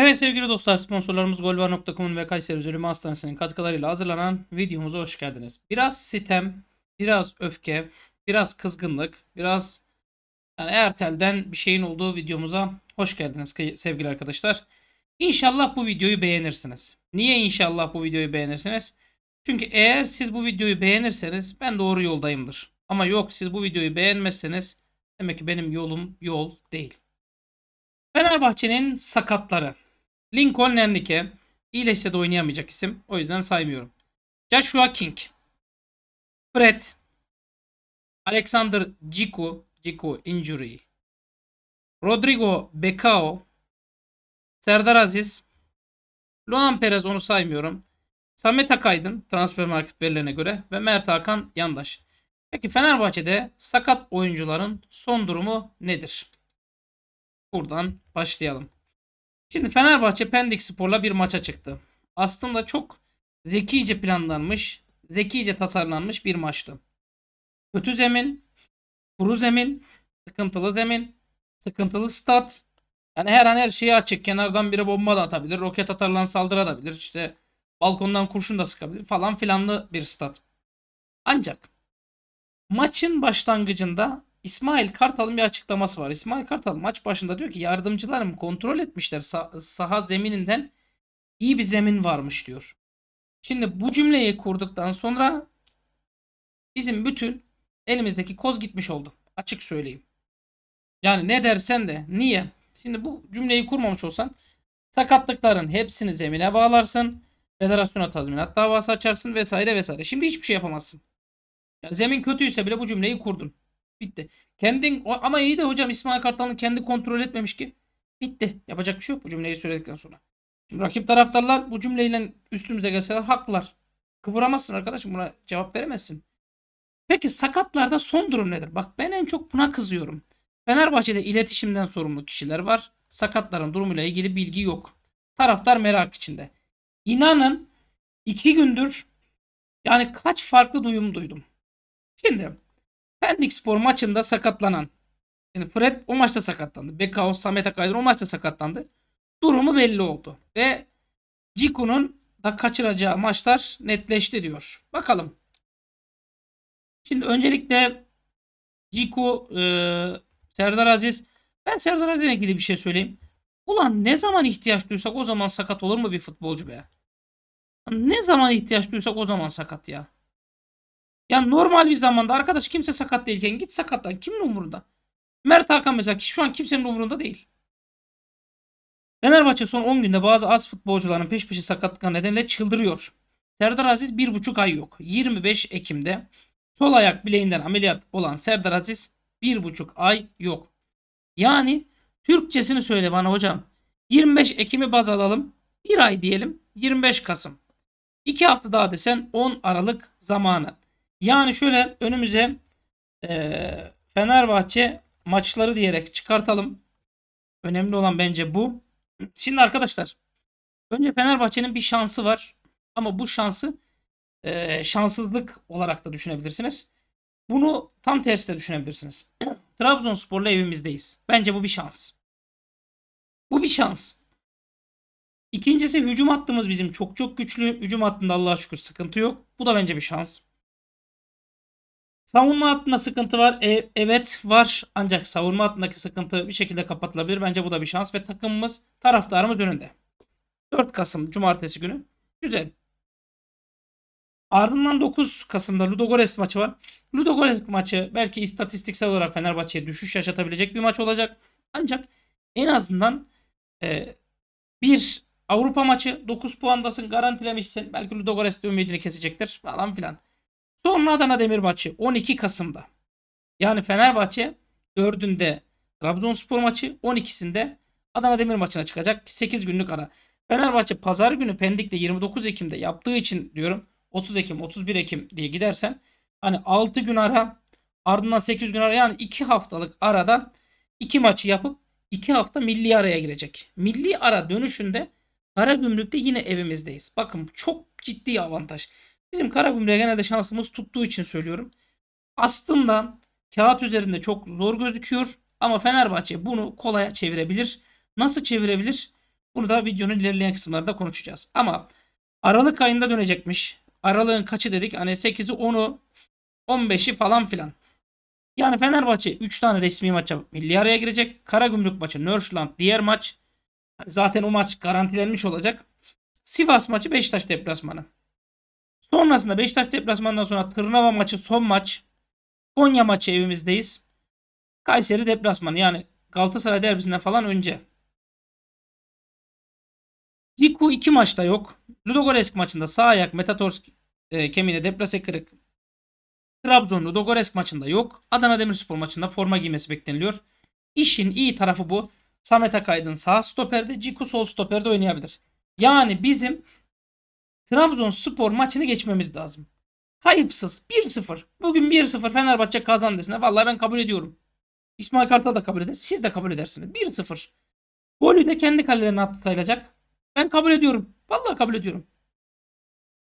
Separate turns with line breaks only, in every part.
Evet sevgili dostlar sponsorlarımız Golvar.com'un ve Kayseri Üzülümü Hastanesi'nin katkılarıyla hazırlanan videomuza hoş geldiniz. Biraz sitem, biraz öfke, biraz kızgınlık, biraz yani Ertel'den bir şeyin olduğu videomuza hoş geldiniz sevgili arkadaşlar. İnşallah bu videoyu beğenirsiniz. Niye inşallah bu videoyu beğenirsiniz? Çünkü eğer siz bu videoyu beğenirseniz ben doğru yoldayımdır. Ama yok siz bu videoyu beğenmezseniz demek ki benim yolum yol değil. Fenerbahçe'nin sakatları. Lincoln Lernike iyileşse de oynayamayacak isim. O yüzden saymıyorum. Joshua King. Fred. Alexander Ciku. Ciku injury. Rodrigo Becao. Serdar Aziz. Luan Perez onu saymıyorum. Samet Akaydın transfer market verilerine göre ve Mert Hakan Yandaş. Peki Fenerbahçe'de sakat oyuncuların son durumu nedir? Buradan başlayalım. Şimdi Fenerbahçe Pendik Spor'la bir maça çıktı. Aslında çok zekice planlanmış, zekice tasarlanmış bir maçtı. Kötü zemin, kuru zemin, sıkıntılı zemin, sıkıntılı stat. Yani her an her şeyi açık. Kenardan biri bomba da atabilir, roket atarlan saldırabilir. İşte balkondan kurşun da sıkabilir falan filanlı bir stat. Ancak maçın başlangıcında İsmail Kartal'ın bir açıklaması var. İsmail Kartal maç başında diyor ki yardımcılarım kontrol etmişler sah saha zemininden iyi bir zemin varmış diyor. Şimdi bu cümleyi kurduktan sonra bizim bütün elimizdeki koz gitmiş oldu. Açık söyleyeyim. Yani ne dersen de niye? Şimdi bu cümleyi kurmamış olsan sakatlıkların hepsini zemine bağlarsın. Federasyona tazminat davası açarsın vesaire vesaire. Şimdi hiçbir şey yapamazsın. Yani zemin kötüyse bile bu cümleyi kurdun. Bitti. Kendin ama iyi de hocam İsmail Kartal'ın kendi kontrol etmemiş ki. Bitti. Yapacak bir şey yok bu cümleyi söyledikten sonra. Şimdi rakip taraftarlar bu cümleyle üstümüze gelseler haklılar. Kıvıramazsın arkadaşım buna cevap veremezsin. Peki sakatlarda son durum nedir? Bak ben en çok buna kızıyorum. Fenerbahçe'de iletişimden sorumlu kişiler var. Sakatların durumuyla ilgili bilgi yok. Taraftar merak içinde. İnanın iki gündür yani kaç farklı duyum duydum. Şimdi Pendik Spor maçında sakatlanan. Şimdi Fred o maçta sakatlandı. Bekao, Samet Akaydın o maçta sakatlandı. Durumu belli oldu. Ve Ciku'nun da kaçıracağı maçlar netleşti diyor. Bakalım. Şimdi öncelikle Ciku, e, Serdar Aziz. Ben Serdar Aziz'le ilgili bir şey söyleyeyim. Ulan ne zaman ihtiyaç duysak o zaman sakat olur mu bir futbolcu be? Ne zaman ihtiyaç duysak o zaman sakat ya. Yani normal bir zamanda arkadaş kimse sakat değilken git sakatlan. Kimin umurunda? Mert Hakan mesela şu an kimsenin umurunda değil. Fenerbahçe son 10 günde bazı az futbolcuların peş peşe sakatlıklar nedeniyle çıldırıyor. Serdar Aziz 1,5 ay yok. 25 Ekim'de sol ayak bileğinden ameliyat olan Serdar Aziz 1,5 ay yok. Yani Türkçesini söyle bana hocam. 25 Ekim'i baz alalım. 1 ay diyelim. 25 Kasım. 2 hafta daha desen 10 Aralık zamanı. Yani şöyle önümüze e, Fenerbahçe maçları diyerek çıkartalım. Önemli olan bence bu. Şimdi arkadaşlar önce Fenerbahçe'nin bir şansı var. Ama bu şansı e, şanssızlık olarak da düşünebilirsiniz. Bunu tam tersi de düşünebilirsiniz. Trabzonspor'la evimizdeyiz. Bence bu bir şans. Bu bir şans. İkincisi hücum hattımız bizim çok çok güçlü. Hücum hattında Allah'a şükür sıkıntı yok. Bu da bence bir şans. Savunma hattında sıkıntı var. E, evet var. Ancak savunma hattındaki sıkıntı bir şekilde kapatılabilir. Bence bu da bir şans ve takımımız taraftarımız önünde. 4 Kasım Cumartesi günü. Güzel. Ardından 9 Kasım'da Ludogorets maçı var. Ludogorets maçı belki istatistiksel olarak Fenerbahçe'ye düşüş yaşatabilecek bir maç olacak. Ancak en azından e, bir Avrupa maçı 9 puandasın garantilemişsin. Belki Ludogorets de ümidini kesecektir falan filan. Sonra Adana Demir maçı 12 Kasım'da. Yani Fenerbahçe 4'ünde Trabzonspor maçı 12'sinde Adana Demir maçına çıkacak. 8 günlük ara. Fenerbahçe pazar günü Pendik'te 29 Ekim'de yaptığı için diyorum 30 Ekim 31 Ekim diye gidersen hani 6 gün ara ardından 8 gün ara yani 2 haftalık arada 2 maçı yapıp 2 hafta milli araya girecek. Milli ara dönüşünde Karagümrük'te yine evimizdeyiz. Bakın çok ciddi avantaj. Bizim Karagümrük'e genelde şansımız tuttuğu için söylüyorum. Aslında kağıt üzerinde çok zor gözüküyor ama Fenerbahçe bunu kolaya çevirebilir. Nasıl çevirebilir? Bunu da videonun ilerleyen kısımlarında konuşacağız. Ama Aralık ayında dönecekmiş. Aralığın kaçı dedik? Hani 8'i 10'u 15'i falan filan. Yani Fenerbahçe 3 tane resmi maça milli araya girecek. Karagümrük maçı, Nörşland diğer maç. Zaten o maç garantilenmiş olacak. Sivas maçı Beşiktaş deplasmanı. Sonrasında Beşiktaş deplasmanından sonra Tırnava maçı son maç. Konya maçı evimizdeyiz. Kayseri deplasmanı yani Galatasaray derbisinden falan önce. Ciku iki maçta yok. Ludogorets maçında sağ ayak Metatorsk e, kemiğine deplase kırık. Trabzon Ludogorets maçında yok. Adana Demirspor maçında forma giymesi bekleniliyor. İşin iyi tarafı bu. Samet Akaydın sağ stoperde, Ciku sol stoperde oynayabilir. Yani bizim Trabzonspor maçını geçmemiz lazım. Kayıpsız 1-0. Bugün 1-0 Fenerbahçe kazandı desene. Vallahi ben kabul ediyorum. İsmail Kartal da kabul eder. Siz de kabul edersiniz. 1-0. Golü de kendi kalelerine attı. Ben kabul ediyorum. Vallahi kabul ediyorum.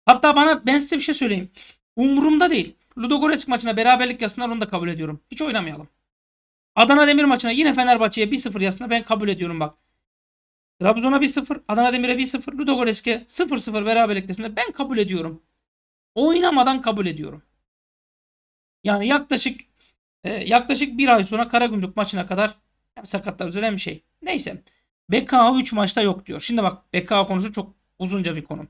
Hatta bana ben size bir şey söyleyeyim. Umurumda değil. Ludogorets maçına beraberlik yazsınlar onu da kabul ediyorum. Hiç oynamayalım. Adana Demir maçına yine Fenerbahçe'ye 1-0 yazsınlar ben kabul ediyorum bak. Trabzon'a 1-0, Adana Demir'e 1-0, Ludogorets'e 0-0 beraberlik desinler ben kabul ediyorum. Oynamadan kabul ediyorum. Yani yaklaşık e, yaklaşık bir ay sonra Karagümrük maçına kadar sakatlar üzerine bir şey. Neyse. BKO 3 maçta yok diyor. Şimdi bak BKO konusu çok uzunca bir konu.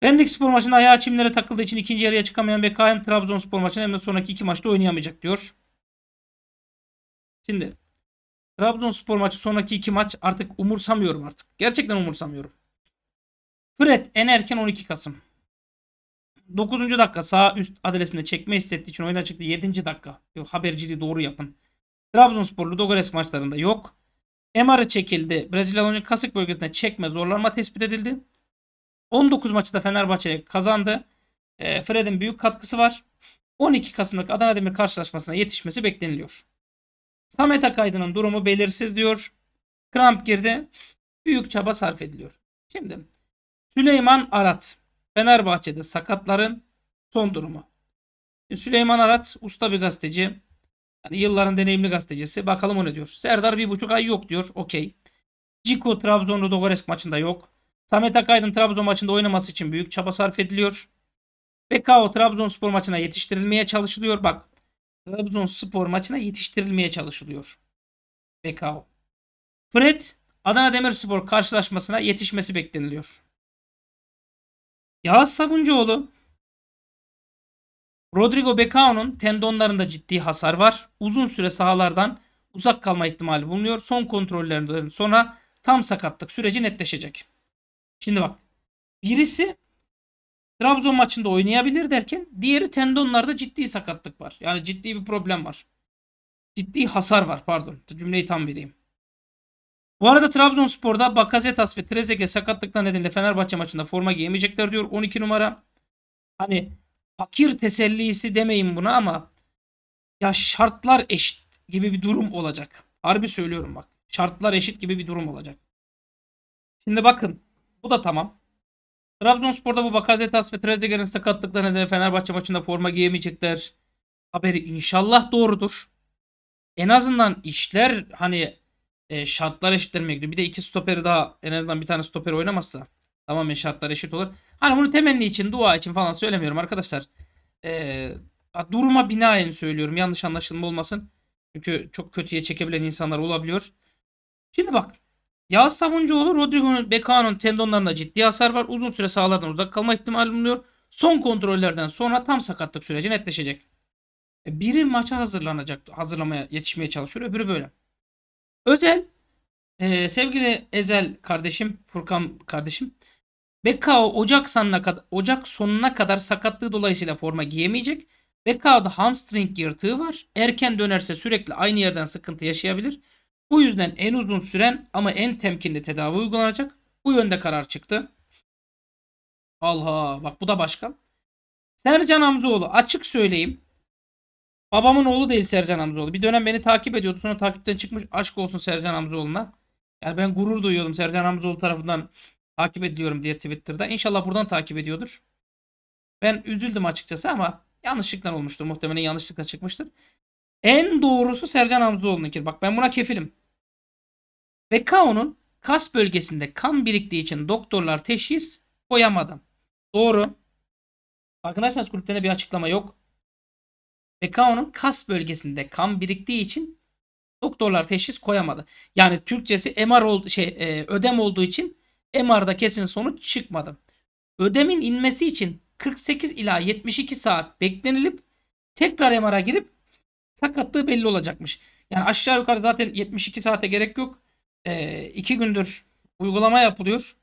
Pendik spor maçında ayağı çimlere takıldığı için ikinci yarıya çıkamayan BK hem Trabzonspor maçında hem de sonraki iki maçta oynayamayacak diyor. Şimdi Trabzonspor maçı sonraki iki maç artık umursamıyorum artık. Gerçekten umursamıyorum. Fred en erken 12 Kasım. 9. dakika sağ üst adresinde çekme hissettiği için oyuna çıktı. 7. dakika. Yok, haberciliği doğru yapın. Trabzonspor Ludogorets maçlarında yok. MR'ı çekildi. Brezilya'nın kasık bölgesinde çekme zorlanma tespit edildi. 19 maçı da Fenerbahçe kazandı. E, Fred'in büyük katkısı var. 12 Kasım'daki Adana Demir karşılaşmasına yetişmesi bekleniliyor. Samet Akaydın'ın durumu belirsiz diyor. Kramp girdi. Büyük çaba sarf ediliyor. Şimdi Süleyman Arat. Fenerbahçe'de sakatların son durumu. E, Süleyman Arat usta bir gazeteci. Yani yılların deneyimli gazetecisi. Bakalım o ne diyor. Serdar bir buçuk ay yok diyor. Okey. Ciko Trabzon Ludogorets maçında yok. Samet Akaydın Trabzon maçında oynaması için büyük çaba sarf ediliyor. BKO Trabzonspor maçına yetiştirilmeye çalışılıyor. Bak Trabzonspor maçına yetiştirilmeye çalışılıyor. BKO. Fred Adana Demirspor karşılaşmasına yetişmesi bekleniliyor. Yağız Sabuncuoğlu Rodrigo Becao'nun tendonlarında ciddi hasar var. Uzun süre sahalardan uzak kalma ihtimali bulunuyor. Son kontrollerinden sonra tam sakatlık süreci netleşecek. Şimdi bak. Birisi Trabzon maçında oynayabilir derken diğeri tendonlarda ciddi sakatlık var. Yani ciddi bir problem var. Ciddi hasar var pardon. Cümleyi tam vereyim. Bu arada Trabzonspor'da Bakasetas ve Trezeguet sakatlıklar nedeniyle Fenerbahçe maçında forma giyemeyecekler diyor 12 numara. Hani fakir tesellisi demeyin buna ama ya şartlar eşit gibi bir durum olacak. Harbi söylüyorum bak. Şartlar eşit gibi bir durum olacak. Şimdi bakın bu da tamam. Trabzonspor'da bu Bakasetas ve Trezeguet'in sakatlıkları nedeniyle Fenerbahçe maçında forma giyemeyecekler. Haberi inşallah doğrudur. En azından işler hani e, şartlar eşitlenmeye gidiyor. Bir de iki stoperi daha en azından bir tane stoper oynamazsa tamamen şartlar eşit olur. Hani bunu temenni için, dua için falan söylemiyorum arkadaşlar. E, duruma binaen söylüyorum. Yanlış anlaşılma olmasın. Çünkü çok kötüye çekebilen insanlar olabiliyor. Şimdi bak Yağız Sabuncuoğlu Rodrigo'nun Becao'nun tendonlarında ciddi hasar var. Uzun süre sahalardan uzak kalma ihtimali bulunuyor. Son kontrollerden sonra tam sakatlık süreci netleşecek. E, biri maça hazırlanacak, hazırlamaya yetişmeye çalışıyor. Öbürü böyle. Özel, e, sevgili Ezel kardeşim, Furkan kardeşim. Bekao Ocak sonuna kadar, Ocak sonuna kadar sakatlığı dolayısıyla forma giyemeyecek. Bekao'da hamstring yırtığı var. Erken dönerse sürekli aynı yerden sıkıntı yaşayabilir. Bu yüzden en uzun süren ama en temkinli tedavi uygulanacak. Bu yönde karar çıktı. Allah bak bu da başka. Sercan Hamzoğlu açık söyleyeyim. Babamın oğlu değil Sercan Hamzoğlu. Bir dönem beni takip ediyordu. Sonra takipten çıkmış. Aşk olsun Sercan Hamzoğlu'na. Yani ben gurur duyuyordum Sercan Hamzoğlu tarafından takip ediliyorum diye Twitter'da. İnşallah buradan takip ediyordur. Ben üzüldüm açıkçası ama yanlışlıkla olmuştur. Muhtemelen yanlışlıkla çıkmıştır. En doğrusu Sercan Hamzoğlu'nunki. Bak ben buna kefilim. Ve Kao'nun kas bölgesinde kan biriktiği için doktorlar teşhis koyamadı. Doğru. Farkındaysanız kulüplerinde bir açıklama yok. Bekao'nun kas bölgesinde kan biriktiği için doktorlar teşhis koyamadı. Yani Türkçesi MR oldu şey e, ödem olduğu için MR'da kesin sonuç çıkmadı. Ödemin inmesi için 48 ila 72 saat beklenilip tekrar MR'a girip sakatlığı belli olacakmış. Yani aşağı yukarı zaten 72 saate gerek yok. 2 gündür uygulama yapılıyor.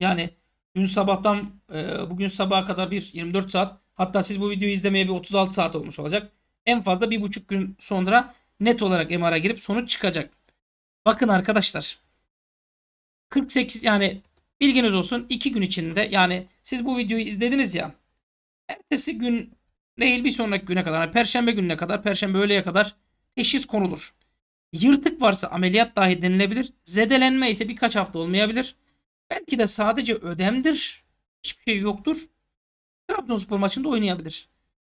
Yani dün sabahtan e, bugün sabaha kadar bir 24 saat hatta siz bu videoyu izlemeye bir 36 saat olmuş olacak. En fazla bir buçuk gün sonra net olarak MR'a girip sonuç çıkacak. Bakın arkadaşlar 48 yani bilginiz olsun 2 gün içinde yani siz bu videoyu izlediniz ya ertesi gün değil bir sonraki güne kadar yani perşembe gününe kadar perşembe öğleye kadar teşhis konulur. Yırtık varsa ameliyat dahi denilebilir. Zedelenme ise birkaç hafta olmayabilir. Belki de sadece ödemdir. Hiçbir şey yoktur. Trabzonspor maçında oynayabilir.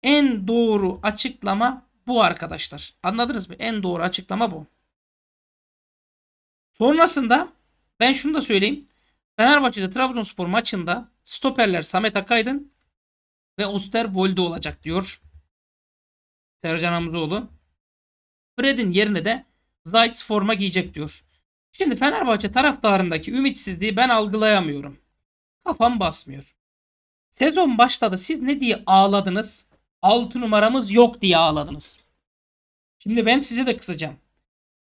En doğru açıklama bu arkadaşlar. Anladınız mı? En doğru açıklama bu. Sonrasında ben şunu da söyleyeyim. Fenerbahçe'de Trabzonspor maçında stoperler Samet Akaydın ve Osterwolde olacak diyor. Sercan Hamzoğlu. Fred'in yerine de Zayt forma giyecek diyor. Şimdi Fenerbahçe taraftarındaki ümitsizliği ben algılayamıyorum. Kafam basmıyor. Sezon başladı siz ne diye ağladınız? 6 numaramız yok diye ağladınız. Şimdi ben size de kızacağım.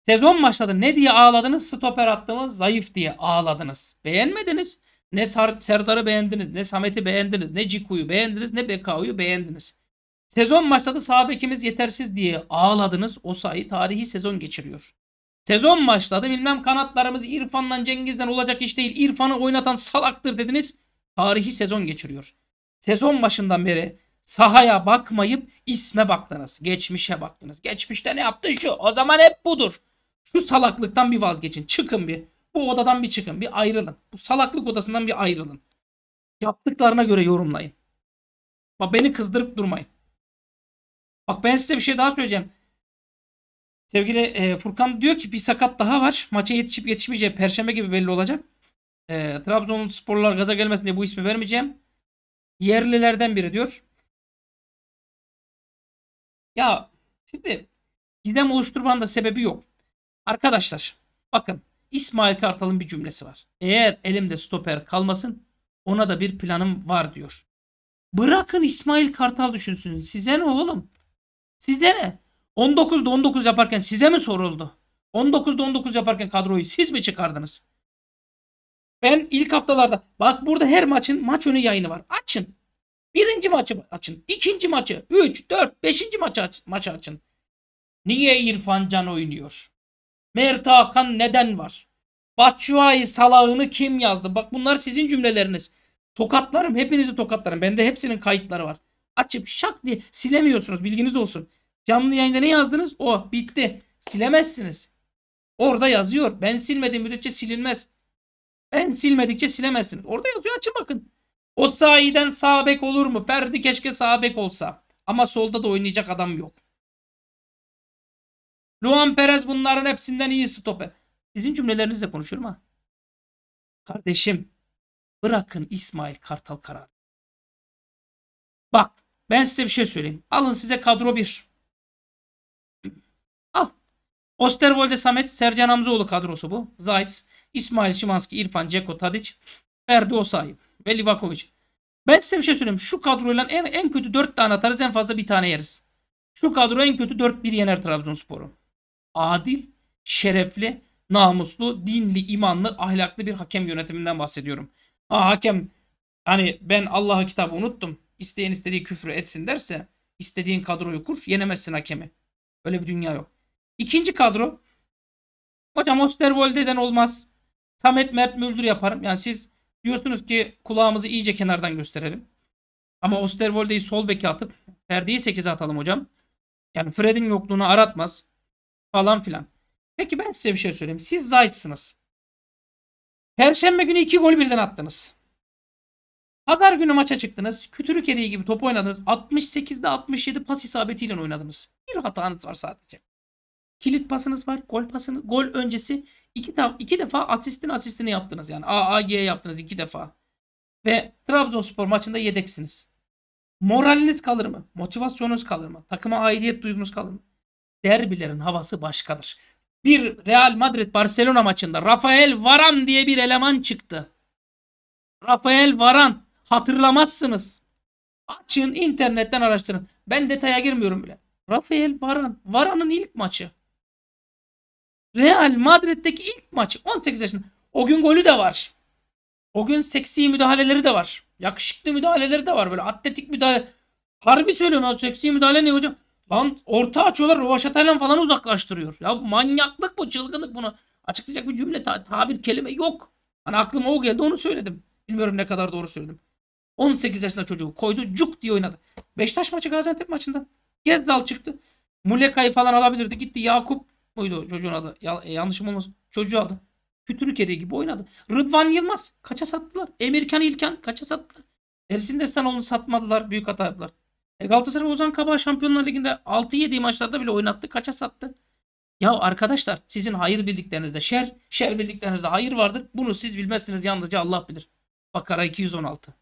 Sezon başladı ne diye ağladınız? Stoper attığımız zayıf diye ağladınız. Beğenmediniz. Ne Serdar'ı beğendiniz, ne Samet'i beğendiniz, ne Ciku'yu beğendiniz, ne Bekao'yu beğendiniz. Sezon başladı sağ bekimiz yetersiz diye ağladınız. O sayı tarihi sezon geçiriyor. Sezon başladı bilmem kanatlarımız İrfan'dan Cengiz'den olacak iş değil. İrfan'ı oynatan salaktır dediniz. Tarihi sezon geçiriyor. Sezon başından beri sahaya bakmayıp isme baktınız. Geçmişe baktınız. Geçmişte ne yaptın şu? O zaman hep budur. Şu salaklıktan bir vazgeçin. Çıkın bir. Bu odadan bir çıkın. Bir ayrılın. Bu salaklık odasından bir ayrılın. Yaptıklarına göre yorumlayın. Beni kızdırıp durmayın. Bak ben size bir şey daha söyleyeceğim. Sevgili e, Furkan diyor ki bir sakat daha var. Maça yetişip yetişmeyeceği perşembe gibi belli olacak. E, Trabzon'un sporlar gaza gelmesin diye bu ismi vermeyeceğim. Yerlilerden biri diyor. Ya şimdi gizem oluşturmanın da sebebi yok. Arkadaşlar bakın İsmail Kartal'ın bir cümlesi var. Eğer elimde stoper kalmasın ona da bir planım var diyor. Bırakın İsmail Kartal düşünsün. Size ne oğlum? Size ne? 19'da 19 yaparken size mi soruldu? 19'da 19 yaparken kadroyu siz mi çıkardınız? Ben ilk haftalarda bak burada her maçın maç önü yayını var. Açın. Birinci maçı açın. ikinci maçı. 3, 4, 5. maçı, aç, maçı açın. Niye İrfan Can oynuyor? Mert Hakan neden var? Batshuayi salağını kim yazdı? Bak bunlar sizin cümleleriniz. Tokatlarım. Hepinizi tokatlarım. Bende hepsinin kayıtları var. Açıp şak diye silemiyorsunuz. Bilginiz olsun. Canlı yayında ne yazdınız? O bitti. Silemezsiniz. Orada yazıyor. Ben silmediğim müddetçe silinmez. Ben silmedikçe silemezsiniz. Orada yazıyor açın bakın. O sahiden sağ bek olur mu? Ferdi keşke sağ bek olsa. Ama solda da oynayacak adam yok. Luan Perez bunların hepsinden iyi stoper. Sizin cümlelerinizle konuşuyorum ha. Kardeşim bırakın İsmail Kartal karar. Bak ben size bir şey söyleyeyim. Alın size kadro 1. Al. Osterwolde Samet, Sercan Hamzoğlu kadrosu bu. Zayt, İsmail Şimanski, İrfan, Ceko, Tadic, Ferdi Osayi ve Livakovic. Ben size bir şey söyleyeyim. Şu kadroyla en, en kötü 4 tane atarız en fazla bir tane yeriz. Şu kadro en kötü 4-1 yener Trabzonspor'u. Adil, şerefli, namuslu, dinli, imanlı, ahlaklı bir hakem yönetiminden bahsediyorum. Ha hakem hani ben Allah'ı kitabı unuttum. İsteyen istediği küfrü etsin derse istediğin kadroyu kur yenemezsin hakemi. Öyle bir dünya yok. İkinci kadro hocam Osterwolde'den olmaz. Samet Mert Müldür yaparım. Yani siz diyorsunuz ki kulağımızı iyice kenardan gösterelim. Ama Osterwolde'yi sol beke atıp Ferdi'yi 8'e atalım hocam. Yani Fred'in yokluğunu aratmaz. Falan filan. Peki ben size bir şey söyleyeyim. Siz Zayt'sınız. Perşembe günü 2 gol birden attınız. Pazar günü maça çıktınız. Kütürük eriği gibi top oynadınız. 68'de 67 pas isabetiyle oynadınız. Bir hatanız var sadece. Kilit pasınız var. Gol pasınız. Gol öncesi İki, iki defa asistin asistini yaptınız yani. A, A, G yaptınız iki defa. Ve Trabzonspor maçında yedeksiniz. Moraliniz kalır mı? Motivasyonunuz kalır mı? Takıma aidiyet duygunuz kalır mı? Derbilerin havası başkadır. Bir Real Madrid Barcelona maçında Rafael Varan diye bir eleman çıktı. Rafael Varan hatırlamazsınız. Açın internetten araştırın. Ben detaya girmiyorum bile. Rafael Varan. Varan'ın ilk maçı. Real Madrid'deki ilk maçı. 18 yaşında. O gün golü de var. O gün seksi müdahaleleri de var. Yakışıklı müdahaleleri de var. Böyle atletik müdahale. Harbi söylüyorum ya seksi müdahale ne hocam? Lan orta açıyorlar Rovaşatay'la falan uzaklaştırıyor. Ya manyaklık bu çılgınlık bunu. Açıklayacak bir cümle ta- tabir kelime yok. Hani aklıma o geldi onu söyledim. Bilmiyorum ne kadar doğru söyledim. 18 yaşında çocuğu koydu cuk diye oynadı. Beşiktaş maçı Gaziantep maçında. Gezdal çıktı. Muleka'yı falan alabilirdi. Gitti Yakup muydu çocuğun adı? Ya, e, yanlışım olmasın. Çocuğu adı. Kütürük kediği gibi oynadı. Rıdvan Yılmaz kaça sattılar? Emirkan İlkan kaça sattılar? Ersin Destanoğlu'nu satmadılar. Büyük hata yaptılar. E Galatasaray Ozan Kabak Şampiyonlar Ligi'nde 6-7 maçlarda bile oynattı. Kaça sattı? Ya arkadaşlar sizin hayır bildiklerinizde şer, şer bildiklerinizde hayır vardır. Bunu siz bilmezsiniz yalnızca Allah bilir. Bakara 216.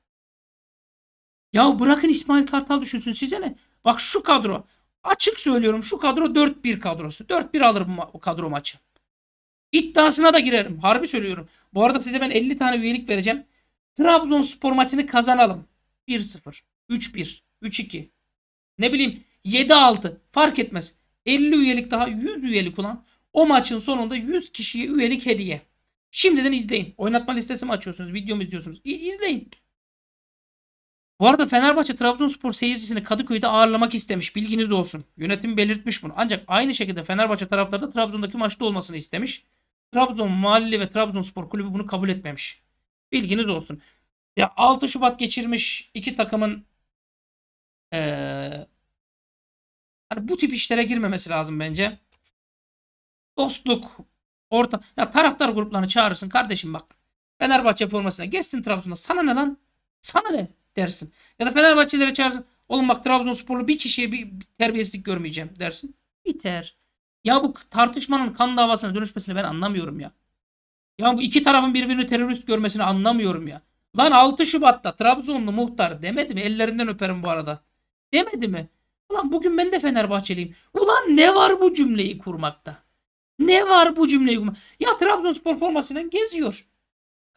Ya bırakın İsmail Kartal düşünsün size ne? Bak şu kadro. Açık söylüyorum şu kadro 4-1 kadrosu. 4-1 alır bu ma- kadro maçı. İddiasına da girerim. Harbi söylüyorum. Bu arada size ben 50 tane üyelik vereceğim. Trabzonspor maçını kazanalım. 1-0, 3-1, 3-2. Ne bileyim 7-6 fark etmez. 50 üyelik daha 100 üyelik olan o maçın sonunda 100 kişiye üyelik hediye. Şimdiden izleyin. Oynatma listesi mi açıyorsunuz? Videomu izliyorsunuz. İ- izleyin. Bu arada Fenerbahçe Trabzonspor seyircisini Kadıköy'de ağırlamak istemiş. Bilginiz olsun. Yönetim belirtmiş bunu. Ancak aynı şekilde Fenerbahçe taraftarı da Trabzon'daki maçta olmasını istemiş. Trabzon Mahalli ve Trabzonspor Kulübü bunu kabul etmemiş. Bilginiz olsun. Ya 6 Şubat geçirmiş iki takımın eee, hani bu tip işlere girmemesi lazım bence. Dostluk, orta ya taraftar gruplarını çağırırsın kardeşim bak. Fenerbahçe formasına geçsin Trabzon'da. Sana ne lan? Sana ne dersin. Ya da Fenerbahçelere çağırsın. Oğlum bak Trabzonsporlu bir kişiye bir, terbiyesizlik görmeyeceğim dersin. Biter. Ya bu tartışmanın kan davasına dönüşmesini ben anlamıyorum ya. Ya bu iki tarafın birbirini terörist görmesini anlamıyorum ya. Lan 6 Şubat'ta Trabzonlu muhtar demedi mi? Ellerinden öperim bu arada. Demedi mi? Ulan bugün ben de Fenerbahçeliyim. Ulan ne var bu cümleyi kurmakta? Ne var bu cümleyi kurmakta? Ya Trabzonspor formasıyla geziyor.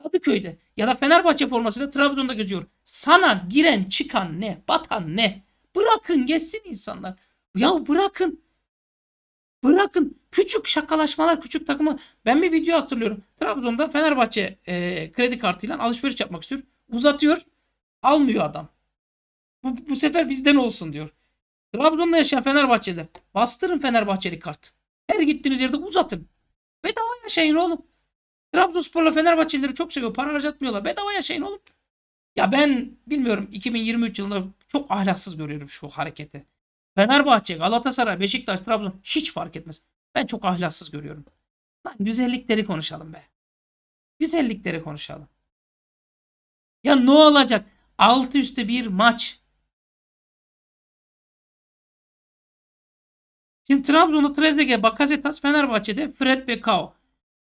Kadıköy'de ya da Fenerbahçe formasıyla Trabzon'da geziyor. Sana giren çıkan ne? Batan ne? Bırakın geçsin insanlar. Ya bırakın. Bırakın. Küçük şakalaşmalar, küçük takımlar. Ben bir video hatırlıyorum. Trabzon'da Fenerbahçe e, kredi kartıyla alışveriş yapmak istiyor. Uzatıyor. Almıyor adam. Bu, bu sefer bizden olsun diyor. Trabzon'da yaşayan Fenerbahçeliler. Bastırın Fenerbahçeli kart. Her gittiğiniz yerde uzatın. Bedava yaşayın oğlum. Trabzonspor'la Fenerbahçelileri çok seviyor. Para harcatmıyorlar. Bedava yaşayın oğlum. Ya ben bilmiyorum 2023 yılında çok ahlaksız görüyorum şu hareketi. Fenerbahçe, Galatasaray, Beşiktaş, Trabzon hiç fark etmez. Ben çok ahlaksız görüyorum. Lan güzellikleri konuşalım be. Güzellikleri konuşalım. Ya ne olacak? Altı üstte bir maç. Şimdi Trabzon'da Trezeguet, Bakasetas, Fenerbahçe'de Fred ve Kao.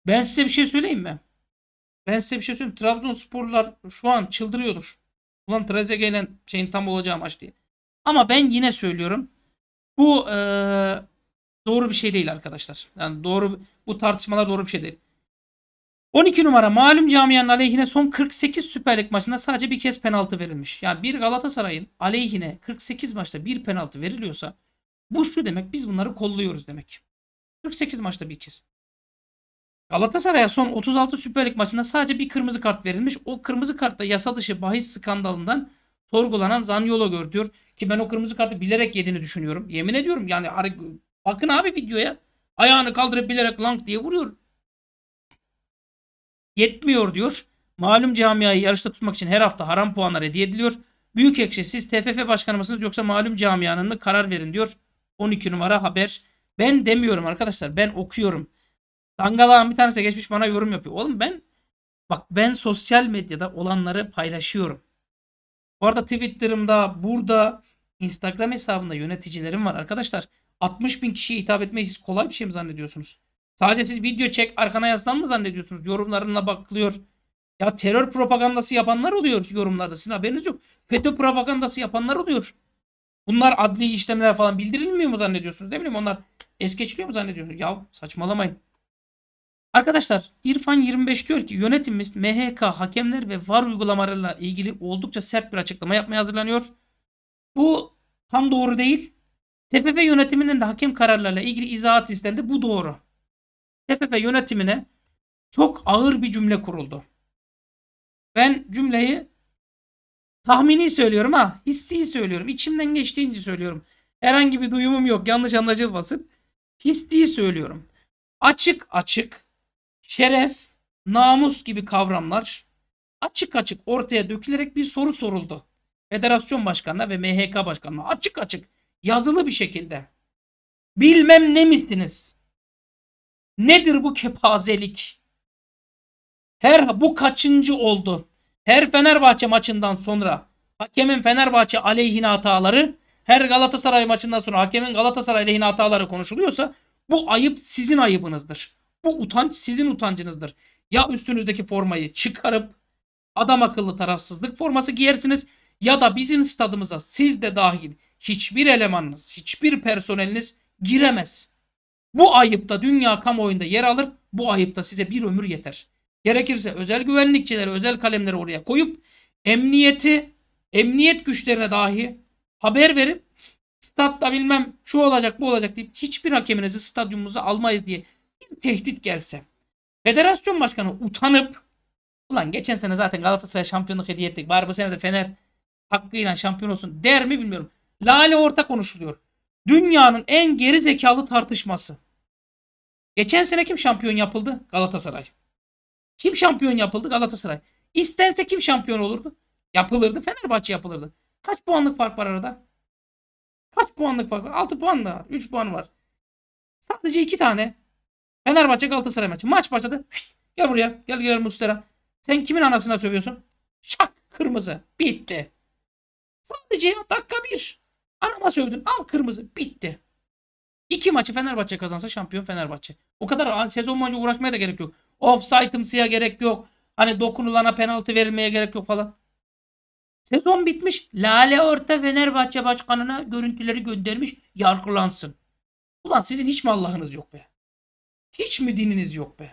Ben size bir şey söyleyeyim mi? Ben size bir şey söyleyeyim. Trabzonsporlular şu an çıldırıyordur. Ulan Trezeguet'le şeyin tam olacağı maç diye. Ama ben yine söylüyorum. Bu eee, doğru bir şey değil arkadaşlar. Yani doğru bu tartışmalar doğru bir şey değil. 12 numara malum camianın aleyhine son 48 Süper Lig maçında sadece bir kez penaltı verilmiş. Yani bir Galatasaray'ın aleyhine 48 maçta bir penaltı veriliyorsa bu şu demek biz bunları kolluyoruz demek. 48 maçta bir kez. Galatasaray'a son 36 Süper Lig maçında sadece bir kırmızı kart verilmiş. O kırmızı kartta yasa dışı bahis skandalından sorgulanan Zaniolo gör diyor. Ki ben o kırmızı kartı bilerek yediğini düşünüyorum. Yemin ediyorum yani bakın abi videoya. Ayağını kaldırıp bilerek lank diye vuruyor. Yetmiyor diyor. Malum camiayı yarışta tutmak için her hafta haram puanlar hediye ediliyor. Büyük ekşi siz TFF başkanı mısınız yoksa malum camianın mı karar verin diyor. 12 numara haber. Ben demiyorum arkadaşlar ben okuyorum. Dangalağın bir tanesi geçmiş bana yorum yapıyor. Oğlum ben bak ben sosyal medyada olanları paylaşıyorum. Bu arada Twitter'ımda, burada, Instagram hesabımda yöneticilerim var arkadaşlar. 60 bin kişiye hitap etmeyi siz kolay bir şey mi zannediyorsunuz? Sadece siz video çek arkana yaslan mı zannediyorsunuz? Yorumlarına bakılıyor. Ya terör propagandası yapanlar oluyor yorumlarda. Sizin haberiniz yok. FETÖ propagandası yapanlar oluyor. Bunlar adli işlemler falan bildirilmiyor mu zannediyorsunuz? Ne bileyim onlar es geçiliyor mu zannediyorsunuz? Ya saçmalamayın. Arkadaşlar İrfan 25 diyor ki yönetimimiz MHK hakemler ve VAR uygulamalarıyla ilgili oldukça sert bir açıklama yapmaya hazırlanıyor. Bu tam doğru değil. TFF yönetiminden de hakem kararlarıyla ilgili izahat istendi. Bu doğru. TFF yönetimine çok ağır bir cümle kuruldu. Ben cümleyi tahmini söylüyorum ha. Hissi söylüyorum. İçimden geçtiğince söylüyorum. Herhangi bir duyumum yok. Yanlış anlaşılmasın. Hissi söylüyorum. Açık açık şeref, namus gibi kavramlar açık açık ortaya dökülerek bir soru soruldu. Federasyon başkanına ve MHK başkanına açık açık yazılı bir şekilde. Bilmem ne misiniz? Nedir bu kepazelik? Her bu kaçıncı oldu? Her Fenerbahçe maçından sonra hakemin Fenerbahçe aleyhine hataları, her Galatasaray maçından sonra hakemin Galatasaray aleyhine hataları konuşuluyorsa bu ayıp sizin ayıbınızdır. Bu utanç sizin utancınızdır. Ya üstünüzdeki formayı çıkarıp adam akıllı tarafsızlık forması giyersiniz ya da bizim stadımıza siz de dahil hiçbir elemanınız, hiçbir personeliniz giremez. Bu ayıpta dünya kamuoyunda yer alır. Bu ayıpta size bir ömür yeter. Gerekirse özel güvenlikçileri, özel kalemleri oraya koyup emniyeti, emniyet güçlerine dahi haber verip statta bilmem şu olacak bu olacak deyip hiçbir hakeminizi stadyumumuza almayız diye tehdit gelse. Federasyon başkanı utanıp ulan geçen sene zaten Galatasaray şampiyonluk hediye ettik. Bari bu sene de Fener hakkıyla şampiyon olsun der mi bilmiyorum. Lale orta konuşuluyor. Dünyanın en geri zekalı tartışması. Geçen sene kim şampiyon yapıldı? Galatasaray. Kim şampiyon yapıldı? Galatasaray. İstense kim şampiyon olurdu? Yapılırdı. Fenerbahçe yapılırdı. Kaç puanlık fark var arada? Kaç puanlık fark var? 6 puan da var. 3 puan var. Sadece 2 tane. Fenerbahçe Galatasaray maçı. Maç başladı. Gel buraya. Gel gel Mustera. Sen kimin anasına sövüyorsun? Şak kırmızı. Bitti. Sadece dakika bir. Anama sövdün. Al kırmızı. Bitti. İki maçı Fenerbahçe kazansa şampiyon Fenerbahçe. O kadar sezon boyunca uğraşmaya da gerek yok. Offside'ımsıya gerek yok. Hani dokunulana penaltı verilmeye gerek yok falan. Sezon bitmiş. Lale Orta Fenerbahçe başkanına görüntüleri göndermiş. Yargılansın. Ulan sizin hiç mi Allah'ınız yok be? Hiç mi dininiz yok be?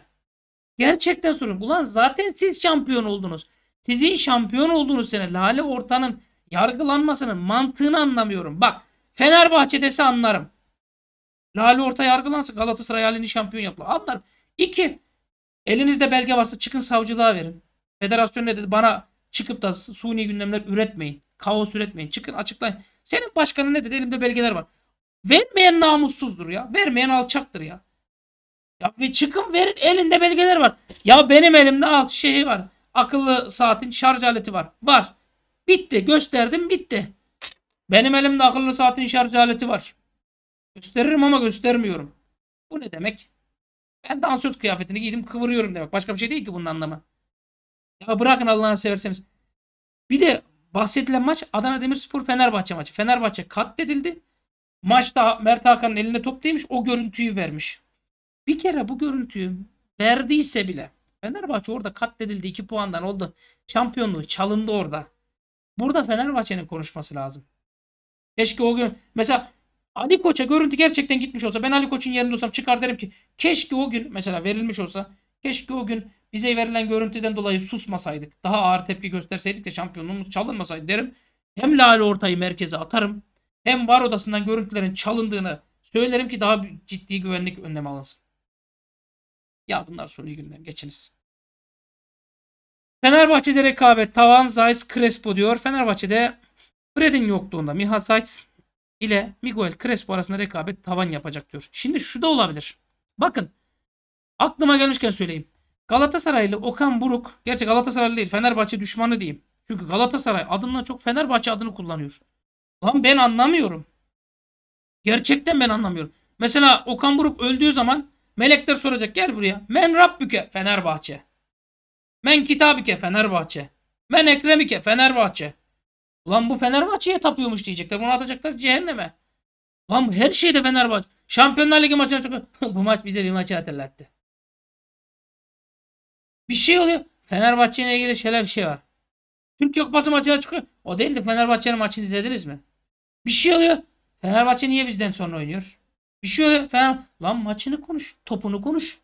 Gerçekten soruyorum. Ulan zaten siz şampiyon oldunuz. Sizin şampiyon olduğunuz sene Lale Orta'nın yargılanmasının mantığını anlamıyorum. Bak Fenerbahçe dese anlarım. Lale Orta yargılansın Galatasaray halini şampiyon yaptılar. Anlarım. İki. Elinizde belge varsa çıkın savcılığa verin. Federasyon ne dedi? Bana çıkıp da suni gündemler üretmeyin. Kaos üretmeyin. Çıkın açıklayın. Senin başkanın ne dedi? Elimde belgeler var. Vermeyen namussuzdur ya. Vermeyen alçaktır ya. Ya ve çıkın verin elinde belgeler var. Ya benim elimde al şey var. Akıllı saatin şarj aleti var. Var. Bitti. Gösterdim bitti. Benim elimde akıllı saatin şarj aleti var. Gösteririm ama göstermiyorum. Bu ne demek? Ben dansöz kıyafetini giydim kıvırıyorum demek. Başka bir şey değil ki bunun anlamı. Ya bırakın Allah'ını severseniz. Bir de bahsedilen maç Adana Demirspor Fenerbahçe maçı. Fenerbahçe katledildi. Maçta Mert Hakan'ın elinde top değmiş. O görüntüyü vermiş. Bir kere bu görüntüyü verdiyse bile Fenerbahçe orada katledildi. 2 puandan oldu. Şampiyonluğu çalındı orada. Burada Fenerbahçe'nin konuşması lazım. Keşke o gün mesela Ali Koç'a görüntü gerçekten gitmiş olsa ben Ali Koç'un yerinde olsam çıkar derim ki keşke o gün mesela verilmiş olsa keşke o gün bize verilen görüntüden dolayı susmasaydık. Daha ağır tepki gösterseydik de şampiyonluğumuz çalınmasaydı derim. Hem Lale Ortay'ı merkeze atarım. Hem var odasından görüntülerin çalındığını söylerim ki daha ciddi güvenlik önlemi alınsın. Ya bunlar sonu gündem geçiniz. Fenerbahçe'de rekabet tavan Zayt Crespo diyor. Fenerbahçe'de Fred'in yokluğunda Miha Zayt ile Miguel Crespo arasında rekabet tavan yapacak diyor. Şimdi şu da olabilir. Bakın aklıma gelmişken söyleyeyim. Galatasaraylı Okan Buruk, gerçi Galatasaraylı değil Fenerbahçe düşmanı diyeyim. Çünkü Galatasaray adından çok Fenerbahçe adını kullanıyor. Lan ben anlamıyorum. Gerçekten ben anlamıyorum. Mesela Okan Buruk öldüğü zaman melekler soracak gel buraya. Men Rabbüke Fenerbahçe. Men Kitabike Fenerbahçe. Men Ekremike Fenerbahçe. Ulan bu Fenerbahçe'ye tapıyormuş diyecekler. Bunu atacaklar cehenneme. Lan her şeyde Fenerbahçe. Şampiyonlar Ligi maçına çok... Bu maç bize bir maçı hatırlattı. Bir şey oluyor. Fenerbahçe'yle ilgili şöyle bir şey var. Türkiye Kupası maçına çıkıyor. O değil de Fenerbahçe'nin maçını izlediniz mi? Bir şey oluyor. Fenerbahçe niye bizden sonra oynuyor? Bir şey. Fener... Lan maçını konuş. Topunu konuş.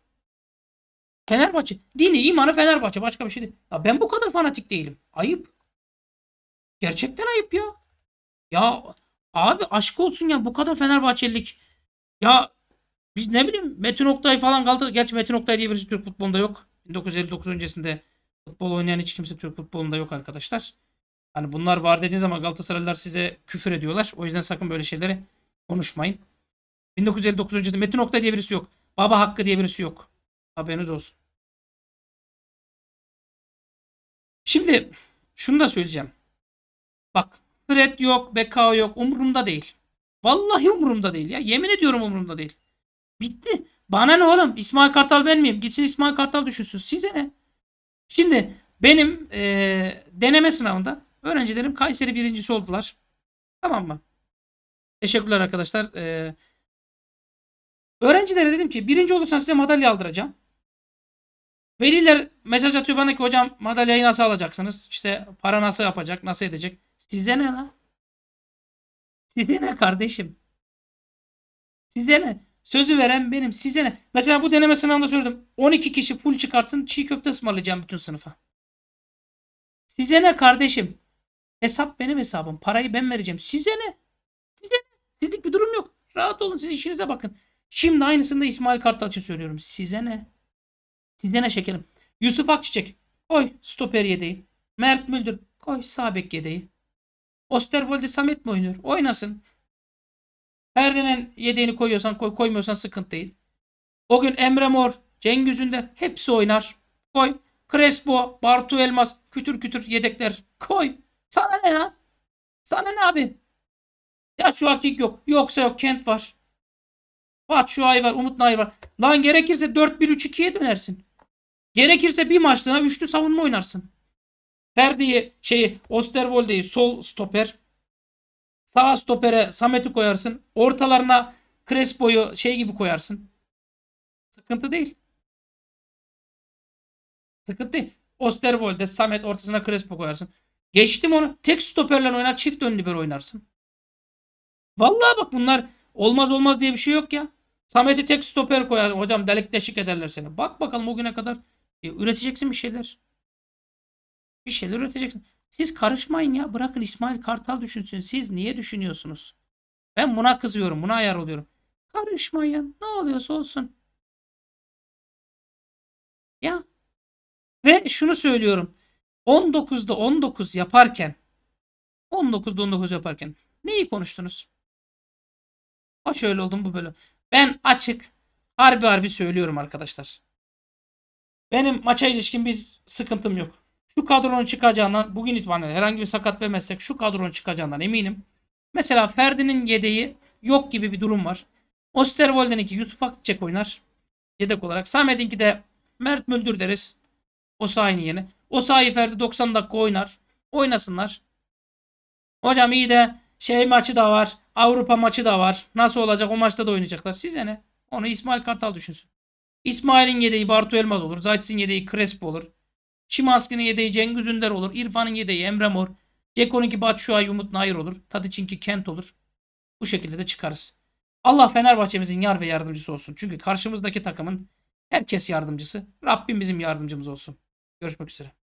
Fenerbahçe. Dini, imanı Fenerbahçe. Başka bir şey değil. Ya ben bu kadar fanatik değilim. Ayıp. Gerçekten ayıp ya. Ya abi aşk olsun ya bu kadar Fenerbahçelilik. Ya biz ne bileyim Metin Oktay falan kaldı. Gerçi Metin Oktay diye birisi Türk futbolunda yok. 1959 öncesinde futbol oynayan hiç kimse Türk futbolunda yok arkadaşlar. Hani bunlar var dediğiniz zaman Galatasaraylılar size küfür ediyorlar. O yüzden sakın böyle şeyleri konuşmayın. 1959 öncesinde Metin Oktay diye birisi yok. Baba Hakkı diye birisi yok. Haberiniz olsun. Şimdi şunu da söyleyeceğim. Bak Fred yok, Bekao yok. Umurumda değil. Vallahi umurumda değil ya. Yemin ediyorum umurumda değil. Bitti. Bana ne oğlum? İsmail Kartal ben miyim? Gitsin İsmail Kartal düşünsün. Size ne? Şimdi benim eee, deneme sınavında öğrencilerim Kayseri birincisi oldular. Tamam mı? Teşekkürler arkadaşlar. Eee, öğrencilere dedim ki birinci olursan size madalya aldıracağım. Veliler mesaj atıyor bana ki hocam madalyayı nasıl alacaksınız? İşte para nasıl yapacak? Nasıl edecek? Size ne lan? Size ne kardeşim? Size ne? Sözü veren benim. Size ne? Mesela bu deneme sınavında söyledim. 12 kişi full çıkarsın çiğ köfte ısmarlayacağım bütün sınıfa. Size ne kardeşim? Hesap benim hesabım. Parayı ben vereceğim. Size ne? Size ne? Sizlik bir durum yok. Rahat olun siz işinize bakın. Şimdi aynısını da İsmail Kartal için söylüyorum. Size ne? Size ne şekerim? Yusuf Akçiçek. Koy stoper yedeği. Mert Müldür. Koy sağ bek yedeği. Osterwolde Samet mi oynuyor? Oynasın. Ferdi'nin yedeğini koyuyorsan koy, koymuyorsan sıkıntı değil. O gün Emre Mor, Cengiz Ünder hepsi oynar. Koy. Crespo, Bartu Elmas, kütür kütür yedekler. Koy. Sana ne lan? Sana ne abi? Ya şu hakik yok. Yoksa yok. Kent var. Şuay var. Umut Nayır var. Lan gerekirse 4-1-3-2'ye dönersin. Gerekirse bir maçlığına üçlü savunma oynarsın. Ferdi'yi şeyi Osterwolde'yi sol stoper. Sağ stopere Samet'i koyarsın. Ortalarına Crespo'yu şey gibi koyarsın. Sıkıntı değil. Sıkıntı değil. Osterwolde, Samet ortasına Crespo koyarsın. Geçtim onu. Tek stoperle oynar. Çift ön libero oynarsın. Vallahi bak bunlar olmaz olmaz diye bir şey yok ya. Samet'i tek stoper koyar. Hocam delik deşik ederler seni. Bak bakalım o güne kadar e, üreteceksin bir şeyler. Bir şeyler üreteceksin. Siz karışmayın ya. Bırakın İsmail Kartal düşünsün. Siz niye düşünüyorsunuz? Ben buna kızıyorum. Buna ayar oluyorum. Karışmayın. Ne oluyorsa olsun. Ya. Ve şunu söylüyorum. 19'da 19 yaparken 19'da 19 yaparken neyi konuştunuz? O şöyle oldum bu böyle. Ben açık harbi harbi söylüyorum arkadaşlar. Benim maça ilişkin bir sıkıntım yok. Şu kadronun çıkacağından bugün itibariyle herhangi bir sakat vermezsek şu kadronun çıkacağından eminim. Mesela Ferdi'nin yedeği yok gibi bir durum var. Osterwolde'ninki Yusuf Akçek oynar. Yedek olarak. Samet'inki de Mert Müldür deriz. O sahinin yerine. O sahayı Ferdi 90 dakika oynar. Oynasınlar. Hocam iyi de şey maçı da var. Avrupa maçı da var. Nasıl olacak o maçta da oynayacaklar. Size ne? Onu İsmail Kartal düşünsün. İsmail'in yedeği Bartu Elmaz olur. Zayt'sin yedeği Crespo olur. Şimanski'nin yedeği Cengiz Ünder olur. İrfan'ın yedeği Emre Mor. Ceko'nunki Batshuayi Umut Nayır olur. Tadiç'inki Kent olur. Bu şekilde de çıkarız. Allah Fenerbahçe'mizin yar ve yardımcısı olsun. Çünkü karşımızdaki takımın herkes yardımcısı. Rabbim bizim yardımcımız olsun. Görüşmek üzere.